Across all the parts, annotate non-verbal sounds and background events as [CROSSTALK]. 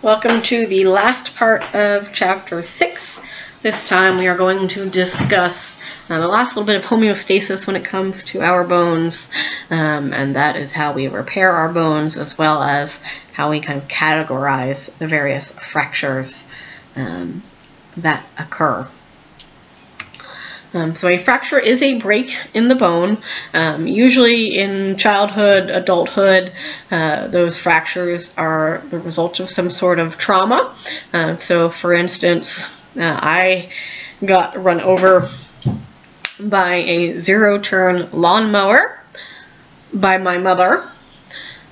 Welcome to the last part of chapter 6. This time we are going to discuss uh, the last little bit of homeostasis when it comes to our bones, um, and that is how we repair our bones as well as how we kind of categorize the various fractures um, that occur. Um, so a fracture is a break in the bone. Um, usually in childhood, adulthood, uh, those fractures are the result of some sort of trauma. Uh, so for instance, uh, I got run over by a zero-turn lawnmower by my mother.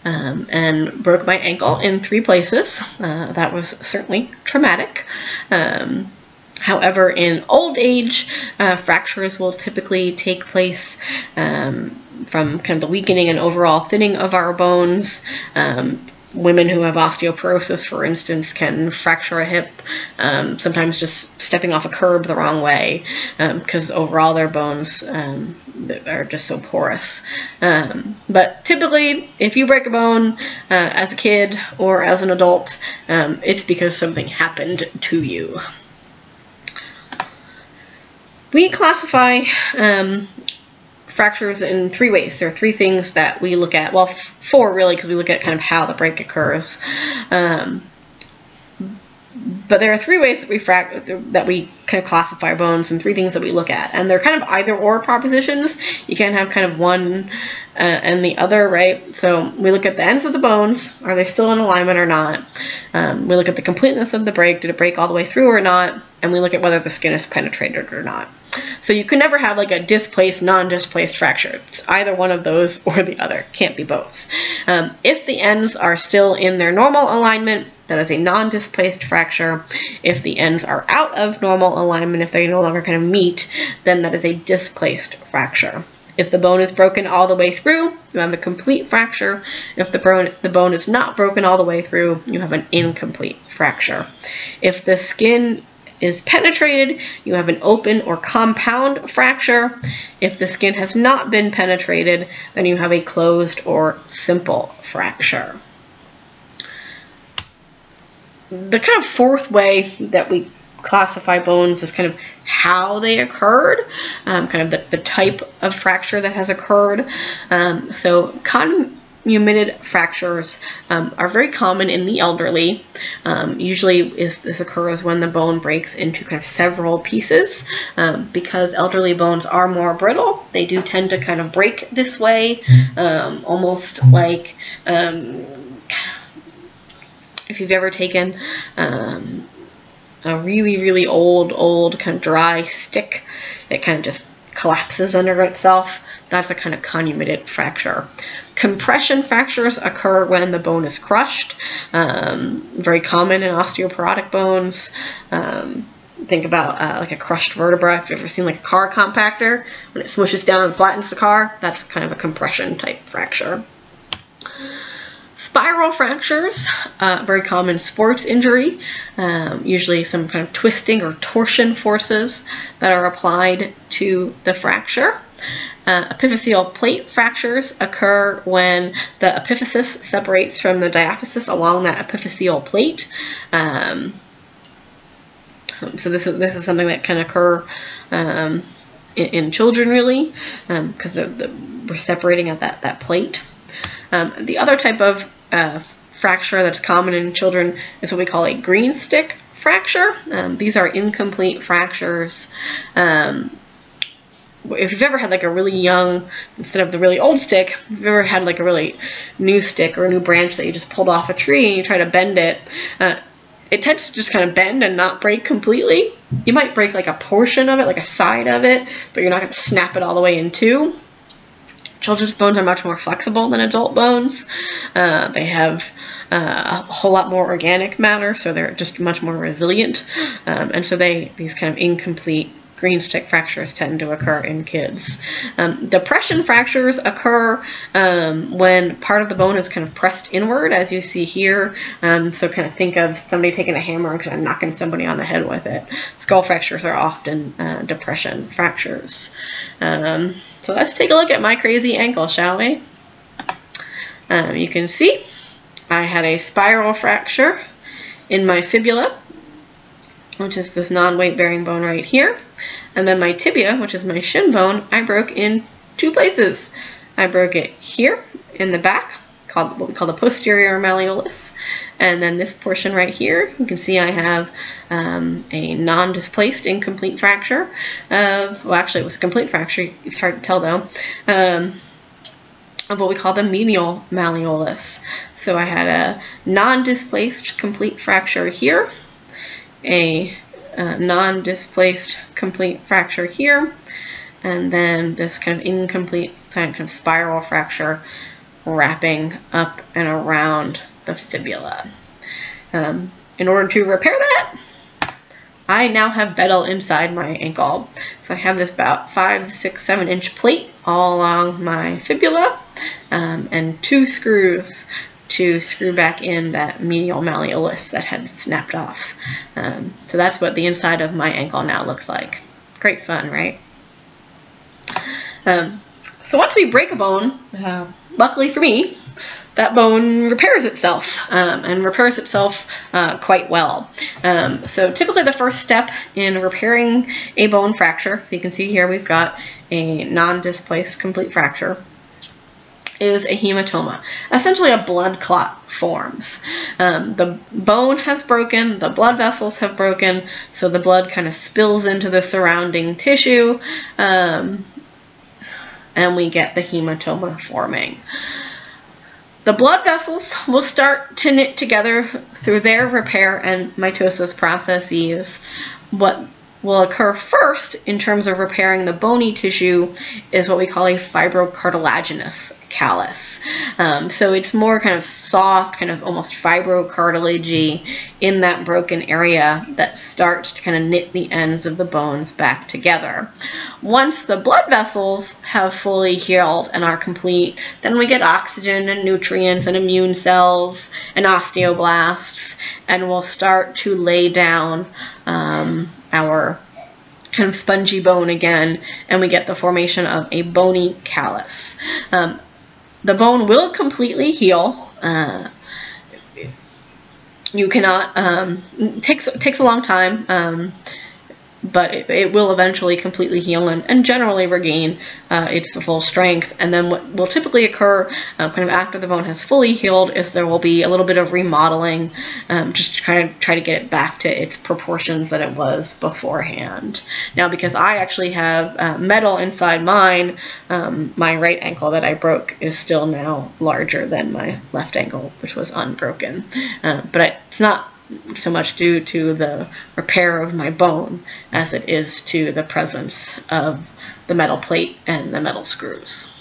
Um, and broke my ankle in three places. Uh, that was certainly traumatic. Um, However, in old age, uh, fractures will typically take place um, from kind of the weakening and overall thinning of our bones. Um, women who have osteoporosis, for instance, can fracture a hip, um, sometimes just stepping off a curb the wrong way, because um, overall their bones um, are just so porous. Um, but typically, if you break a bone uh, as a kid or as an adult, um, it's because something happened to you. We classify um, fractures in three ways. There are three things that we look at. Well, four really, because we look at kind of how the break occurs. Um, but there are three ways that we that we kind of classify bones and three things that we look at and they're kind of either or propositions you can't have kind of one uh, and the other right so we look at the ends of the bones are they still in alignment or not? Um, we look at the completeness of the break did it break all the way through or not? And we look at whether the skin is penetrated or not. So you can never have like a displaced non-displaced fracture. It's either one of those [LAUGHS] or the other. Can't be both. Um, if the ends are still in their normal alignment that is a non-displaced fracture. If the ends are out of normal alignment, if they no longer kind of meet, then that is a displaced fracture. If the bone is broken all the way through, you have a complete fracture. If the bone, the bone is not broken all the way through, you have an incomplete fracture. If the skin is penetrated, you have an open or compound fracture. If the skin has not been penetrated, then you have a closed or simple fracture the kind of fourth way that we classify bones as kind of how they occurred, um, kind of the, the type of fracture that has occurred. Um, so comminuted fractures um, are very common in the elderly. Um, usually is, this occurs when the bone breaks into kind of several pieces. Um, because elderly bones are more brittle, they do tend to kind of break this way, um, almost like if you've ever taken um, a really, really old, old kind of dry stick that kind of just collapses under itself, that's a kind of comminuted fracture. Compression fractures occur when the bone is crushed, um, very common in osteoporotic bones. Um, think about uh, like a crushed vertebra. If you've ever seen like a car compactor, when it smushes down and flattens the car, that's kind of a compression type fracture. Spiral fractures, uh, very common sports injury, um, usually some kind of twisting or torsion forces that are applied to the fracture. Uh, epiphyseal plate fractures occur when the epiphysis separates from the diaphysis along that epiphyseal plate. Um, so this is this is something that can occur um, in, in, children really because um, we're separating at that that plate. Um, the other type of uh, fracture that's common in children is what we call a green stick fracture. Um, these are incomplete fractures. Um, if you've ever had like a really young, instead of the really old stick, if you've ever had like a really new stick or a new branch that you just pulled off a tree and you try to bend it, uh, it tends to just kind of bend and not break completely. You might break like a portion of it, like a side of it, but you're not going to snap it all the way in two. Children's bones are much more flexible than adult bones. Uh, they have uh, a whole lot more organic matter, so they're just much more resilient. Um, and so they these kind of incomplete green stick fractures tend to occur in kids. Um, depression fractures occur um, when part of the bone is kind of pressed inward, as you see here. Um, so kind of think of somebody taking a hammer and kind of knocking somebody on the head with it. Skull fractures are often uh, depression fractures. Um, so let's take a look at my crazy ankle, shall we? Um, you can see I had a spiral fracture in my fibula, which is this non-weight bearing bone right here. And then my tibia, which is my shin bone, I broke in two places. I broke it here in the back, called what we call the posterior malleolus. And then this portion right here, you can see I have um, a non-displaced incomplete fracture of, well actually it was a complete fracture, it's hard to tell though, um, of what we call the medial malleolus. So I had a non-displaced complete fracture here, a uh, non-displaced complete fracture here, and then this kind of incomplete kind of spiral fracture wrapping up and around the fibula. Um, in order to repair that, I now have betel inside my ankle. So I have this about five, six, seven inch plate all along my fibula um, and two screws to screw back in that medial malleolus that had snapped off. Um, so that's what the inside of my ankle now looks like. Great fun, right? Um, so once we break a bone, uh, luckily for me, that bone repairs itself um, and repairs itself uh, quite well. Um, so typically the first step in repairing a bone fracture, so you can see here we've got a non-displaced complete fracture, is a hematoma. Essentially a blood clot forms. Um, the bone has broken, the blood vessels have broken, so the blood kind of spills into the surrounding tissue, um, and we get the hematoma forming. The blood vessels will start to knit together through their repair and mitosis processes. What will occur first in terms of repairing the bony tissue is what we call a fibrocartilaginous callus. Um, so it's more kind of soft, kind of almost fibrocartilagey in that broken area that starts to kind of knit the ends of the bones back together. Once the blood vessels have fully healed and are complete, then we get oxygen and nutrients and immune cells and osteoblasts, and we'll start to lay down um, our kind of spongy bone again, and we get the formation of a bony callus. Um, the bone will completely heal. Uh, you cannot, um, takes, takes a long time. Um, but it, it, will eventually completely heal and, and generally regain uh, its full strength. And then what will typically occur uh, kind of after the bone has fully healed is there will be a little bit of remodeling um, just to kind of try to get it back to its proportions that it was beforehand. Now because I actually have uh, metal inside mine, um, my right ankle that I broke is still now larger than my left ankle, which was unbroken. Uh, but it's not so much due to the repair of my bone as it is to the presence of the metal plate and the metal screws.